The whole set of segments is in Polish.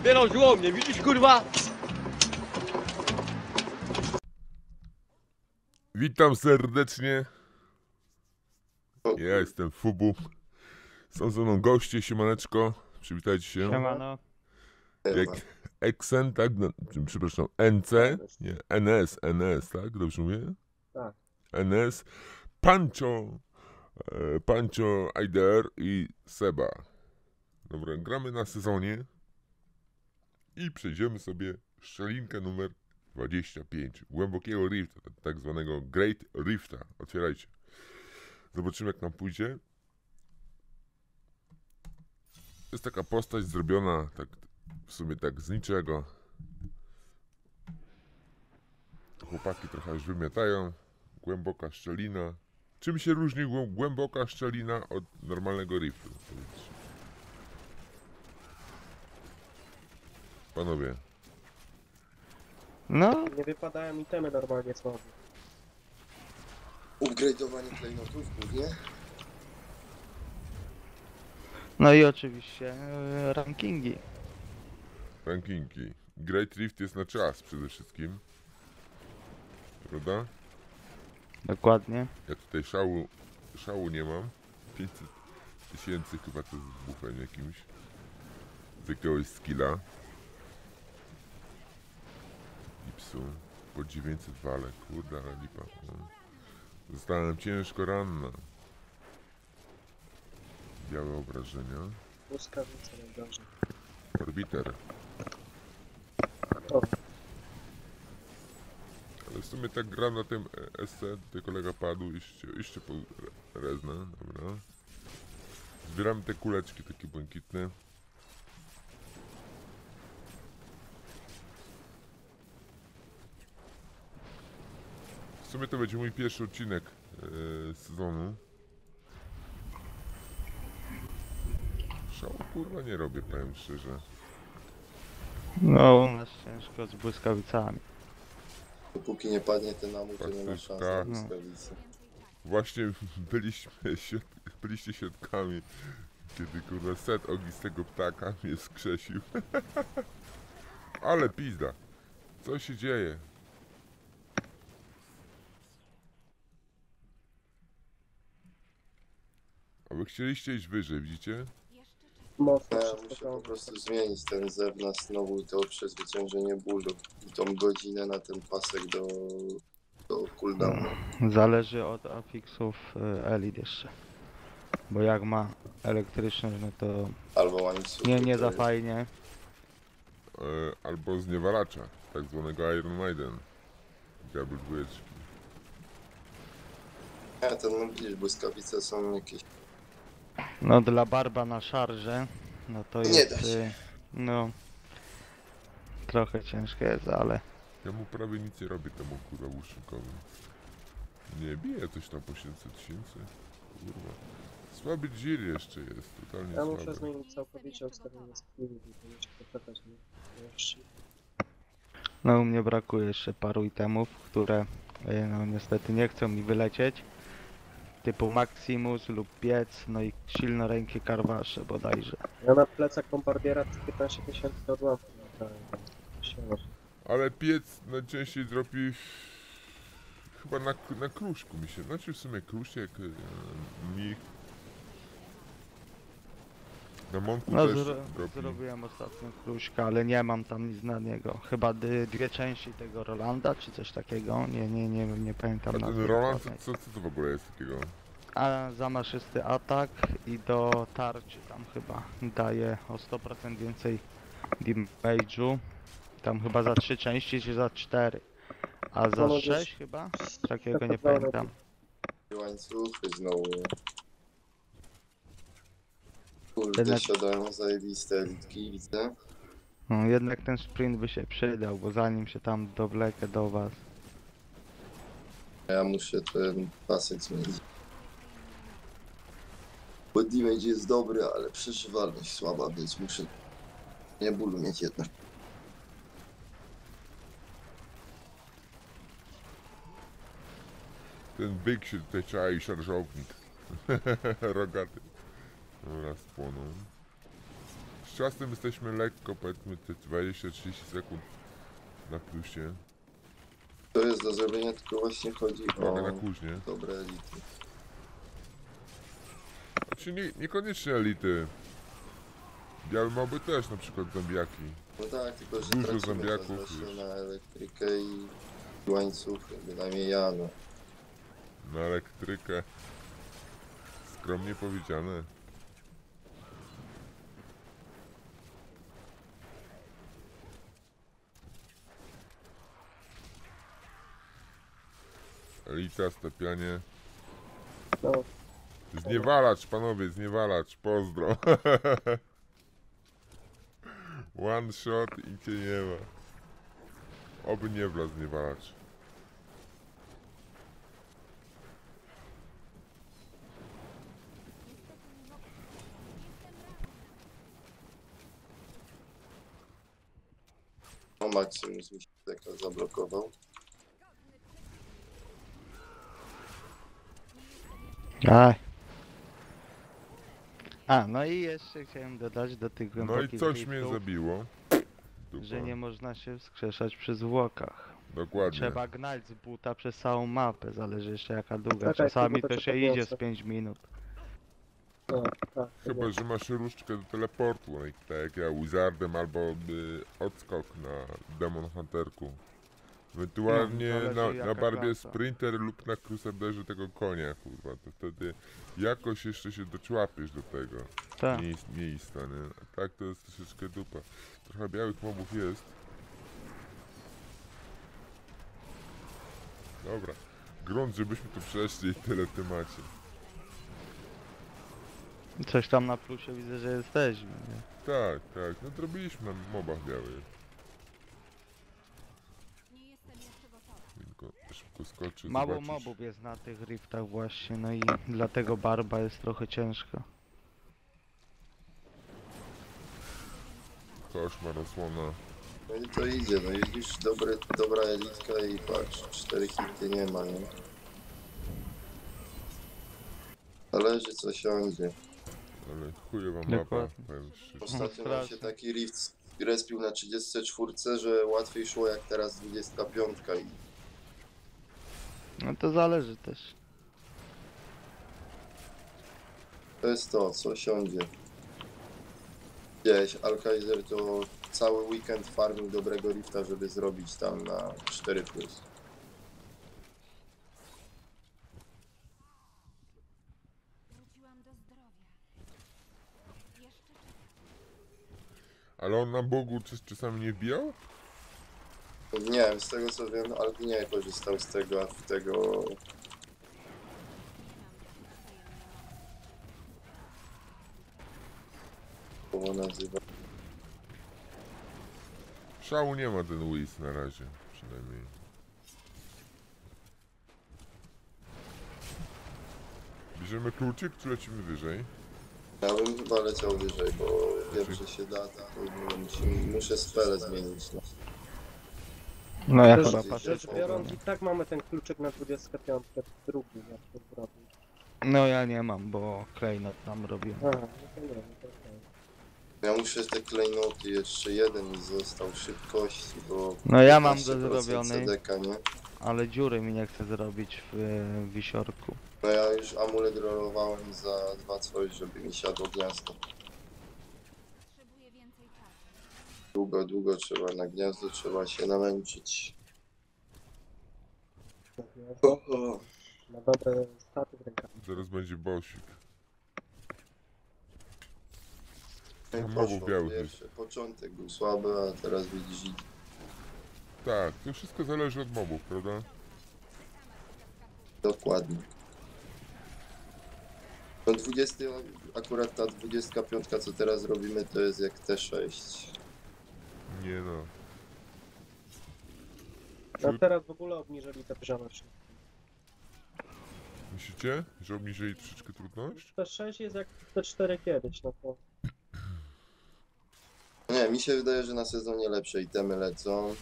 Zbierał żłomnie, widzisz kurwa? Witam serdecznie. Ja jestem Fubu. Są ze mną goście, siemaneczko. Przywitajcie się. Siemano. Jak Exen, tak? No, przepraszam, NC. Nie, NS, NS, tak? Dobrze mówię? Tak. NS. Pancho. e, Pancho Aider i Seba. Dobra, gramy na sezonie. I przejdziemy sobie szczelinkę numer 25. Głębokiego rifta, tak- zwanego Great Rifta. Otwierajcie. Zobaczymy jak nam pójdzie. Jest taka postać zrobiona tak w sumie tak z niczego. Chłopaki trochę już wymiatają. Głęboka szczelina. Czym się różni głę- głęboka szczelina od normalnego riftu? Panowie, No, Nie wypadają itemy normalnie słabe. Upgrade'owanie klejnotów głównie. no i oczywiście e, rankingi. rankingi. Great Rift jest na czas przede wszystkim. Prawda? Dokładnie. Ja tutaj szału, szału nie mam. 500 tysięcy chyba to z buchem jakimś. Z jakiegoś skilla. Po 900 wale. Kurde, ale lipa. No. Zostałem ciężko ranna. Białe obrażenia. Orbiter. O, Ale w sumie tak gram na tym SC, tutaj kolega padł, jeszcze, jeszcze po rezna, dobra. Zbieramy te kuleczki takie błękitne. W sumie to będzie mój pierwszy odcinek e, sezonu. Szału kurwa nie robię, powiem szczerze. No, u nas ciężko z błyskawicami. Dopóki nie padnie ten amul, to nie ma szans na No. błyskawicy. Właśnie byliśmy, byliście świadkami, kiedy kurwa set ognistego ptaka mnie skrzesił. Ale pizda. Co się dzieje? Chcieliście iść wyżej, widzicie? mocno Ja muszę po prostu zmienić ten zew na znowu to przezwyciężenie bólu. I tą godzinę na ten pasek do, do cooldownu. Zależy od afiksów e, Elite jeszcze. Bo jak ma elektryczność, no to Albo łańcuch. nie, nie za fajnie. E, albo zniewalacza, tak zwanego Iron Maiden. Diabły dwójeczki. Ja ten, no widzisz, błyskawice są jakieś... No dla barba na szarże, no to Nie jest... da się. e, No... Trochę ciężkie jest, ale... Ja mu prawie nic nie robię temu kurwa łuszczykowi. Nie bije coś tam po 700 tysięcy. Kurwa. Słaby Jir jeszcze jest, totalnie Ja muszę słaby. zmienić całkowicie ustawienie skilli, bo muszę poczekać na jeszcze. No u mnie brakuje jeszcze paru itemów, które e, no niestety nie chcą mi wylecieć. Typu Maximus lub Piec, no i silnorękie karwasze bodajże. Ja na plecach bombardiera 15 tysięcy odłamków. Ale piec najczęściej dropi chyba na, na kruszku mi się. Znaczy w sumie kruszek, e. Mąku No też zro zrobiłem ostatnio kruśka, ale nie mam tam nic na niego. Chyba dwie części tego Rolanda czy coś takiego. Nie, nie, nie, nie pamiętam A ten Roland, co, co, co to w ogóle jest takiego? A zamaszysty atak i do tarczy tam chyba daje o 100% więcej damage'u. Tam chyba za trzy części czy za cztery. A za No, no, sześć chyba? Takiego nie pamiętam. Łańcuchy znowu. Kurde, Jednak- siadają zajebiste elitki, widzę. No, jednak ten sprint by się przydał, bo zanim się tam dowlekę do was. Ja muszę ten pasek zmienić. Bo damage jest dobry, ale przeżywalność słaba, więc muszę nie bólu mieć jednak. Ten byk się tutaj czai, szarżownik. Rogaty. Dobra, spłonął. Z czasem jesteśmy lekko, powiedzmy te 20-30 sekund na plusie. To jest do zrobienia, tylko właśnie chodzi Uwaga na o kuźnie. dobre elity. Znaczy nie, niekoniecznie elity. Białe moby też, na przykład zombiaki. No tak, tylko że Dużo tracimy zombiaków właśnie już. na elektrykę i łańcuchy, bynajmniej ja, no. Na elektrykę. Skromnie powiedziane. Elita, stepianie. No, Zniewalacz, panowie, zniewalacz, pozdro. One shot i cię nie ma. Oby nie wlazł zniewalacz. No Maximus mi się taka zablokował. Aj. A, no i jeszcze chciałem dodać do tych No i coś mnie riftów, zabiło. Dupa. że nie można się wskrzeszać przy zwłokach. Dokładnie. Trzeba gnać z buta przez całą mapę, zależy jeszcze jaka długa. Tak, tak, Czasami to się tak idzie z 5 minut. no, tak. Chyba, że masz różdżkę do teleportu, no i tak jak ja Wizardem albo y, odskok na Demon Hunterku. Ewentualnie No, na, na barbie klasa. Sprinter lub na Crusaderze tego konia, kurwa, to wtedy jakoś jeszcze się doczłapiesz do tego Tak. miejsc, miejsca, nie? A tak to jest troszeczkę dupa. Trochę białych mobów jest. Dobra. Grunt, żebyśmy tu przeszli i tyle w temacie. Coś tam na plusie widzę, że jesteśmy. Nie? Tak, tak. No zrobiliśmy na mobach białych. Szybko skoczy. Mało zobaczyć. mobów jest na tych riftach właśnie, no i dlatego barba jest trochę ciężka. Koszmar, osłona. No i to idzie, no widzisz, dobry, dobra elitka i patrz, cztery hity nie ma, nie? Zależy co siądzie. Ale chujowa mapa, Dokładnie. powiem szczerze. Ostatnio nam się strasznie. taki rift respił na 34, że łatwiej szło jak teraz 25 i No to zależy też. to jest to, co siądzie. Gdzieś Alkaiser to cały weekend farmił dobrego rifta, żeby zrobić tam na 4+. Plus. Wróciłam do zdrowia. Jeszcze czekam. Ale on na Bogu czas, czasami nie wbijał? Nie wiem, z tego co wiem, Alki nie korzystał z tego, w tego było nazywa. Szału nie ma ten Wiz na razie, przynajmniej. Bierzemy kluczyk, czy lecimy wyżej? Ja bym chyba leciał wyżej, bo wiem, że się da, musimy, muszę spele zmienić. No. No ja chyba Rzecz patrzę. Rzecz biorąc, i tak mamy ten kluczyk na 25, drugi, jak to zrobić. No ja nie mam, bo klejnot tam robię. Aha, no to nie, no to. Ja muszę te klejnoty, jeszcze jeden mi został szybkości, bo No ja mam go 15% zrobiony, CDK, nie? ale dziury mi nie chce zrobić w e, wisiorku. No ja już amulet rollowałem za dwa coś, żeby mi siadło gniazdo. Potrzebuję więcej czasu. Długo, długo trzeba na gniazdo, trzeba się namęczyć. O, o. Ma dobre staty w rękach. Zaraz będzie bossik. No białych pierwszy. Początek był słaby, a teraz widzisz. Tak, to wszystko zależy od mobów, prawda? Dokładnie. No 20, akurat ta 25 co teraz robimy to jest jak T6. Nie no. No teraz w ogóle obniżyli te poziomy wszystkie. Myślicie, że obniżyli troszeczkę trudność? Te 6 jest jak te 4 kiedyś, no to... Nie, mi się wydaje, że na sezonie lepsze itemy lecą.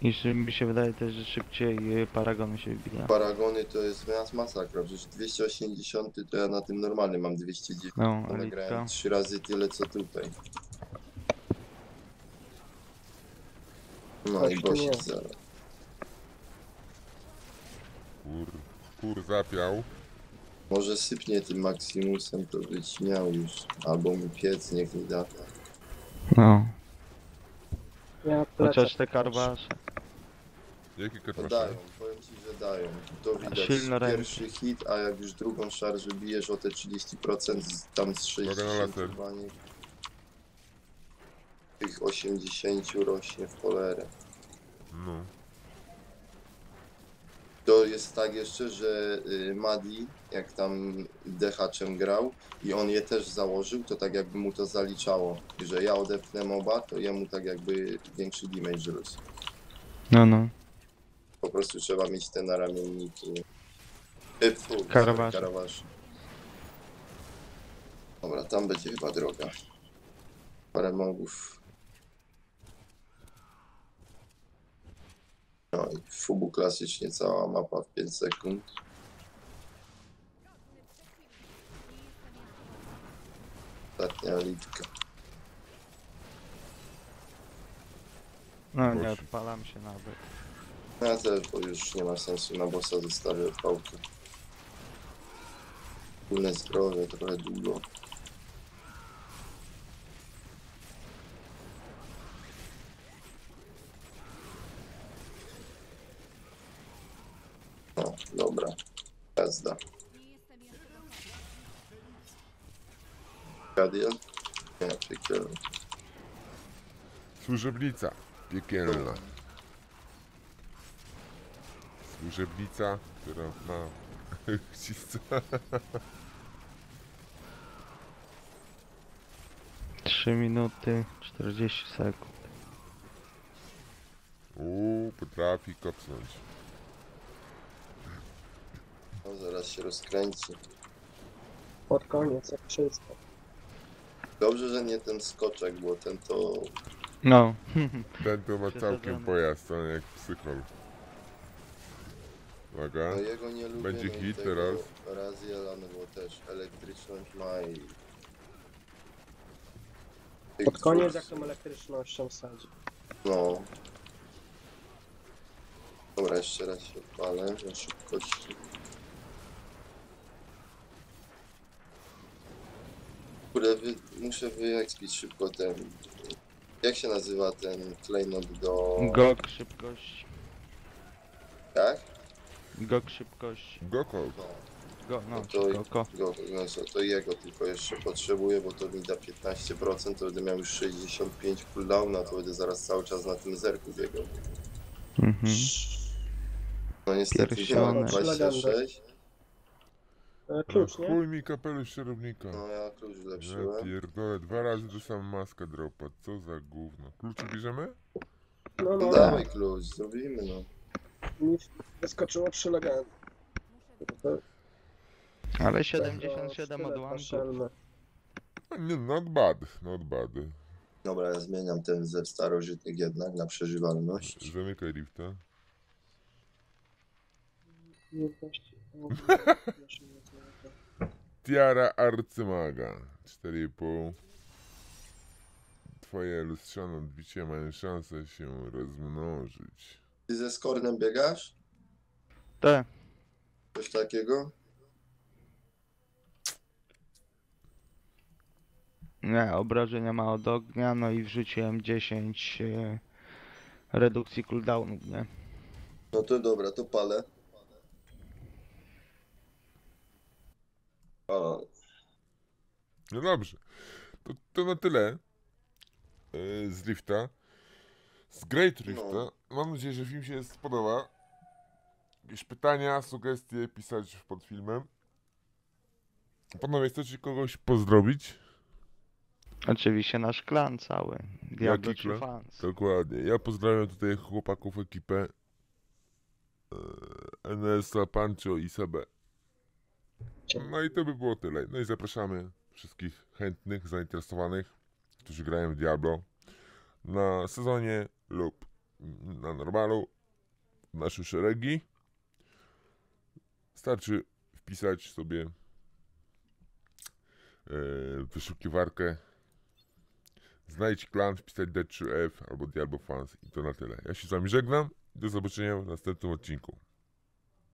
I że mi się wydaje też, że szybciej y, paragony się wybija. Paragony to jest mas- masakra, przecież 280 to ja na tym normalnie mam 210. No, Ale elitka. grałem trzy razy tyle co tutaj. No i tu nie. zero. Kur, kur zapiał. Może sypnie tym Maximusem, to być miał już. Albo mi piec niech mi da. No. Ja Chociaż te karwasze. Jakie No karwasze? dają, powiem ci, że dają. To widać silne ręce. pierwszy hit, a jak już drugą szarżę bijesz o te 30% z, tam z Uwaga na 60 laser. baniek. Tych 80 rośnie w cholerę. No. To jest tak jeszcze, że y, Madi, jak tam DH-czem grał i on je też założył, to tak jakby mu to zaliczało. Że ja odepnę moba, to jemu tak jakby większy damage rósł. No, no. Po prostu trzeba mieć te naramienniki. Y, fu, Karawasze. karawasze. Dobra, tam będzie chyba droga. Parę mobów. No i fubu klasycznie cała mapa w 5 sekund. Ostatnia litka. No nie odpalam się nawet. Ja też, bo już nie ma sensu na bossa zostawię odpałkę. Pełne zdrowie, trochę długo. No, dobra. Jazda. Nie jestem jeszcze gotowa. Gadiel? Nie, piekielny. Służebnica piekielna. Służebnica, która ma chcisca. Trzy minuty 40 sekund. Uuu, potrafi kopnąć. No, zaraz się rozkręci. pod koniec, jak wszystko. Dobrze, że nie ten skoczek, bo ten to... No. Ten to ma całkiem pojazd, on jak psychol. Uwaga. No jego nie lubię. Będzie no hit teraz. Raziela, no bo też elektryczność ma i... Pod koniec jak tą elektrycznością sadzi. No. Dobra, jeszcze raz się odpalę na szybkości. Kurde, wy, muszę wyekspić szybko ten... Jak się nazywa ten klejnot do... Gok szybkość. Jak? Gok szybkość. Gokol. No, Go, no, No to- Goko. go, no co, to jego tylko jeszcze potrzebuję, bo to mi da 15%, to będę miał już 65 cooldowna, to będę zaraz cały czas na tym zerku biegał. Mhm. No niestety Pierścione. mam 26. E, Klucz, nie? chuj mi kapelusz czarownika. No ja klucz Ja pierdolę, dwa razy to sam maskę dropa. Co za gówno. Klucze bierzemy? No, No no, dawaj klucz, zrobimy no. mi wyskoczyło. To- Ale to 77 sztylet na odłamków. No, Nie, not bad, not bad. Dobra, ja zmieniam ten ze starożytnych jednak na przeżywalność. Zamykaj rifta. Nie, właściwie. O, proszę nie to. Tiara Arcymaga. 4,5. Twoje lustrzane odbicie mają szansę się rozmnożyć. Ty ze skornem biegasz? Te. Coś takiego? Nie, obrażenia ma od ognia, no i wrzuciłem 10 e, redukcji cooldownów, nie? No to dobra, to palę. No dobrze. To, to na tyle yy, z Rifta. Z Great Rifta. No. Mam nadzieję, że film się spodoba. Jakieś pytania, sugestie pisać pod filmem. Panowie, chcecie kogoś pozdrowić? Oczywiście nasz klan cały. Diablo Jaki 3 klan? fans. Dokładnie. Ja pozdrawiam tutaj chłopaków ekipę. Yy, NS-a, Pancho i Sebę. No i to by było tyle. No i zapraszamy wszystkich chętnych, zainteresowanych, którzy grają w Diablo na sezonie lub na normalu w nasze szeregi. Starczy wpisać sobie w wyszukiwarkę znajdź klan, wpisać D3F albo Diablo Fans i to na tyle. Ja się z wami żegnam. Do zobaczenia w następnym odcinku.